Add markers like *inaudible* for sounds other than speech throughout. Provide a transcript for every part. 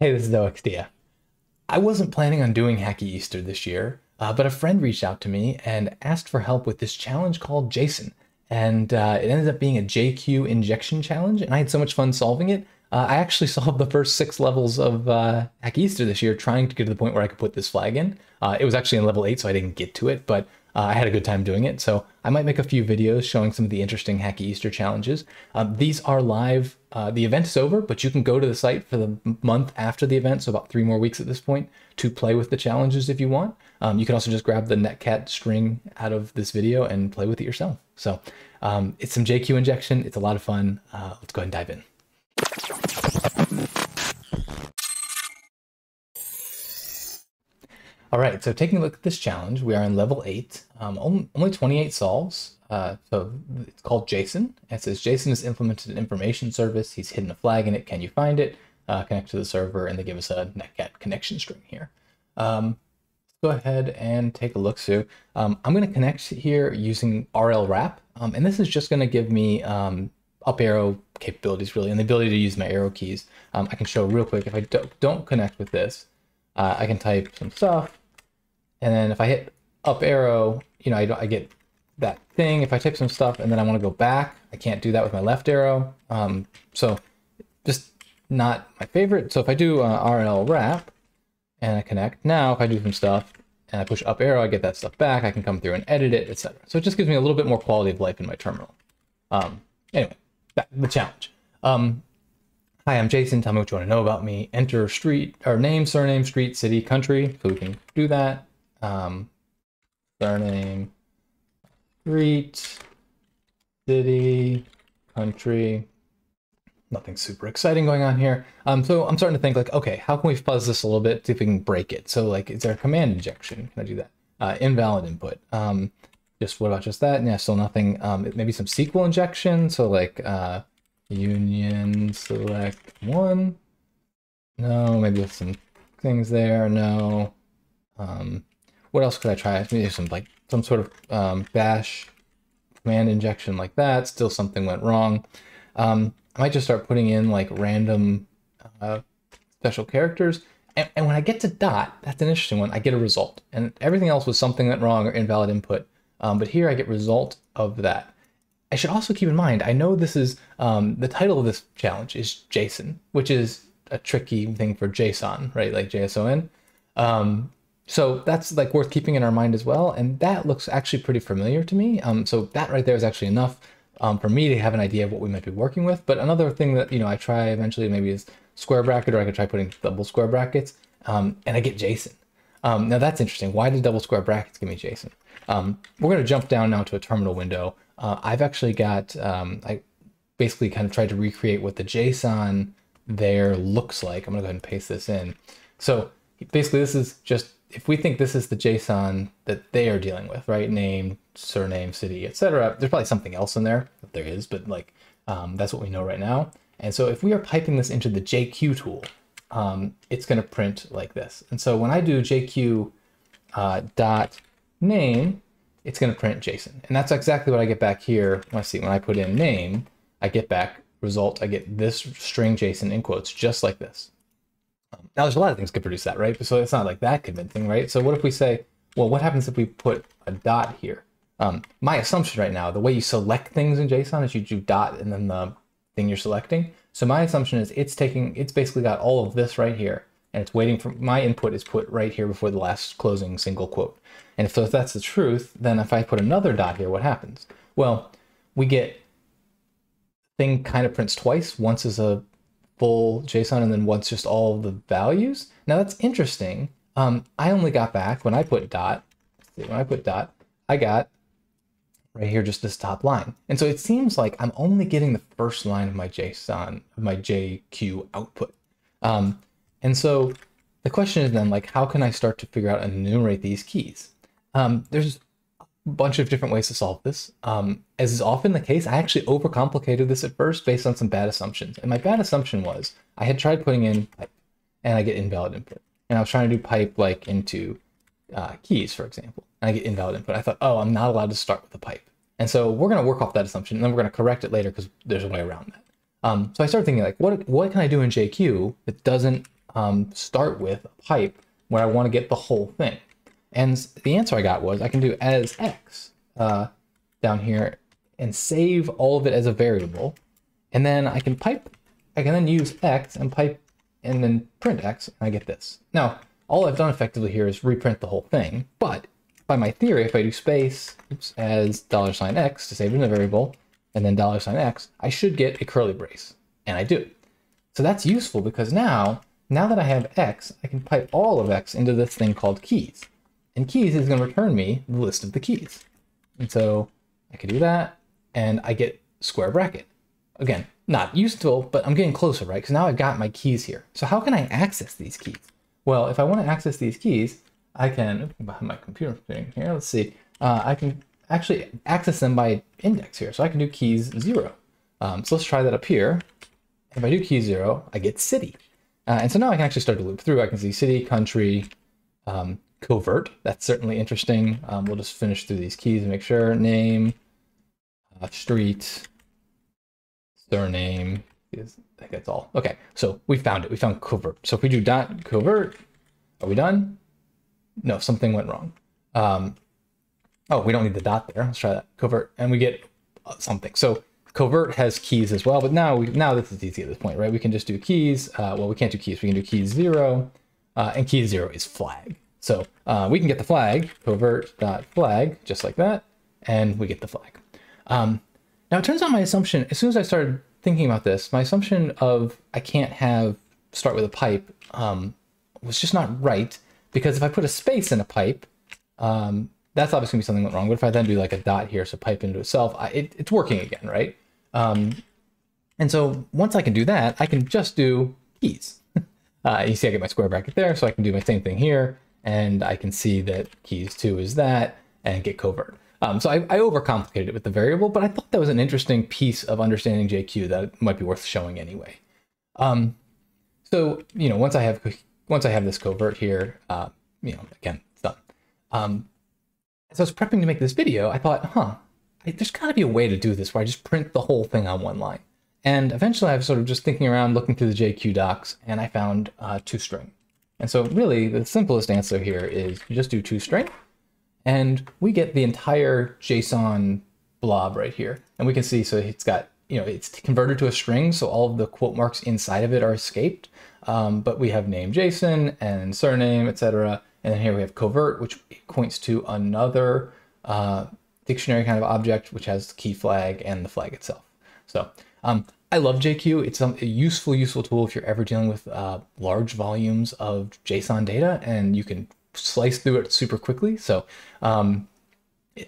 Hey, this is OXDF. I wasn't planning on doing Hacky Easter this year, uh, but a friend reached out to me and asked for help with this challenge called Jason. And uh, it ended up being a JQ injection challenge, and I had so much fun solving it. Uh, I actually *laughs* solved the first six levels of uh, Hacky Easter this year, trying to get to the point where I could put this flag in. Uh, it was actually in level 8, so I didn't get to it, but uh, I had a good time doing it. So I might make a few videos showing some of the interesting Hacky Easter challenges. Um, these are live. Uh, the event is over, but you can go to the site for the month after the event, so about three more weeks at this point, to play with the challenges if you want. Um, you can also just grab the netcat string out of this video and play with it yourself. So um, it's some JQ injection. It's a lot of fun. Uh, let's go ahead and dive in. All right, so taking a look at this challenge, we are in level 8, um, only 28 solves. Uh, so it's called Jason. It says Jason has implemented an information service. He's hidden a flag in it. Can you find it? Uh, connect to the server, and they give us a netcat connection string here. Um, let's go ahead and take a look. So um, I'm going to connect here using RL wrap, um, and this is just going to give me um, up arrow capabilities really, and the ability to use my arrow keys. Um, I can show real quick if I don't, don't connect with this, uh, I can type some stuff and then if I hit up arrow, you know, I, I get that thing. If I type some stuff and then I want to go back, I can't do that with my left arrow. Um, so just not my favorite. So if I do uh, RL wrap and I connect, now if I do some stuff and I push up arrow, I get that stuff back. I can come through and edit it, etc. So it just gives me a little bit more quality of life in my terminal. Um, anyway, back the challenge. Um, hi, I'm Jason. Tell me what you want to know about me. Enter street or name, surname, street, city, country. So we can do that um, surname, street, city, country. Nothing super exciting going on here. Um, so I'm starting to think like, okay, how can we fuzz this a little bit, see if we can break it? So like, is there a command injection? Can I do that? Uh, invalid input. Um, just what about just that? Yeah, still nothing. Um, maybe some SQL injection. So like uh, union select one. No, maybe with some things there. No. Um, what else could I try? Maybe some like some sort of um, bash command injection like that. Still something went wrong. Um, I might just start putting in like random uh, special characters. And, and when I get to dot, that's an interesting one. I get a result, and everything else was something went wrong or invalid input. Um, but here I get result of that. I should also keep in mind, I know this is um, the title of this challenge is JSON, which is a tricky thing for JSON, right? Like JSON. Um, so that's like worth keeping in our mind as well. And that looks actually pretty familiar to me. Um, so that right there is actually enough um, for me to have an idea of what we might be working with. But another thing that, you know, I try eventually maybe is square bracket, or I could try putting double square brackets um, and I get JSON. Um, now that's interesting. Why did double square brackets give me JSON? Um, we're going to jump down now to a terminal window. Uh, I've actually got, um, I basically kind of tried to recreate what the JSON there looks like. I'm going to go ahead and paste this in. So basically this is just if we think this is the JSON that they are dealing with, right? Name, surname, city, etc. There's probably something else in there there is, but like um, that's what we know right now. And so if we are piping this into the JQ tool, um, it's going to print like this. And so when I do JQ uh, dot name, it's going to print JSON. And that's exactly what I get back here. Let's see, when I put in name, I get back result. I get this string JSON in quotes, just like this. Um, now, there's a lot of things could produce that, right? So it's not like that convincing, right? So what if we say, well, what happens if we put a dot here? Um, my assumption right now, the way you select things in JSON is you do dot and then the thing you're selecting. So my assumption is it's taking, it's basically got all of this right here, and it's waiting for my input is put right here before the last closing single quote. And if, so if that's the truth, then if I put another dot here, what happens? Well, we get thing kind of prints twice. Once is a full JSON and then what's just all the values. Now that's interesting. Um, I only got back when I put dot, when I put dot, I got right here just this top line. And so it seems like I'm only getting the first line of my JSON, of my JQ output. Um, and so the question is then like, how can I start to figure out and enumerate these keys? Um, there's bunch of different ways to solve this. Um, as is often the case, I actually overcomplicated this at first based on some bad assumptions. And my bad assumption was I had tried putting in pipe and I get invalid input. And I was trying to do pipe like into uh, keys, for example, and I get invalid input. I thought, oh, I'm not allowed to start with the pipe. And so we're going to work off that assumption and then we're going to correct it later because there's a way around that. Um, so I started thinking like, what, what can I do in JQ that doesn't um, start with a pipe where I want to get the whole thing? And the answer I got was I can do as x uh, down here and save all of it as a variable. And then I can pipe, I can then use x and pipe and then print x, and I get this. Now, all I've done effectively here is reprint the whole thing, but by my theory, if I do space oops, as dollar sign $x to save it in a variable, and then dollar sign $x, I should get a curly brace, and I do. So that's useful because now, now that I have x, I can pipe all of x into this thing called keys. And keys is going to return me the list of the keys. And so I can do that, and I get square bracket. Again, not useful, but I'm getting closer, right? Because now I've got my keys here. So how can I access these keys? Well, if I want to access these keys, I can, behind my computer screen here, let's see, uh, I can actually access them by index here. So I can do keys zero. Um, so let's try that up here. If I do key zero, I get city. Uh, and so now I can actually start to loop through. I can see city, country, um, covert. That's certainly interesting. Um, we'll just finish through these keys and make sure. Name, uh, street, surname. I think that's all. Okay, so we found it. We found covert. So if we do dot covert, are we done? No, something went wrong. Um, oh, we don't need the dot there. Let's try that. Covert, and we get something. So covert has keys as well, but now we now this is easy at this point, right? We can just do keys. Uh, well, we can't do keys. We can do keys zero, uh, and key zero is flag. So uh, we can get the flag, covert dot flag, just like that, and we get the flag. Um, now it turns out my assumption, as soon as I started thinking about this, my assumption of I can't have start with a pipe um, was just not right because if I put a space in a pipe, um, that's obviously gonna be something went wrong. But if I then do like a dot here, so pipe into itself, I, it, it's working again, right? Um, and so once I can do that, I can just do keys. *laughs* uh, you see I get my square bracket there, so I can do my same thing here, and I can see that keys two is that, and get covert. Um, so I, I, overcomplicated it with the variable, but I thought that was an interesting piece of understanding JQ that might be worth showing anyway. Um, so you know, once I have once I have this covert here, uh, you know, again, it's done. Um, as I was prepping to make this video, I thought, huh, I, there's got to be a way to do this where I just print the whole thing on one line. And eventually I was sort of just thinking around, looking through the JQ docs, and I found uh, toString. And so really the simplest answer here is you just do toString, and we get the entire JSON blob right here. And we can see, so it's got, you know, it's converted to a string, so all of the quote marks inside of it are escaped. Um, but we have name JSON and surname, etc. And then here we have covert, which points to another uh, dictionary kind of object, which has key flag and the flag itself. So um, I love JQ. It's a useful, useful tool if you're ever dealing with uh, large volumes of JSON data and you can slice through it super quickly. So um,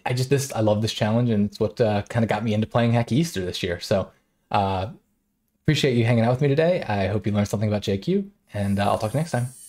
I just this I love this challenge and it's what uh, kind of got me into playing Hacky Easter this year. So uh, appreciate you hanging out with me today. I hope you learned something about JQ and uh, I'll talk to you next time.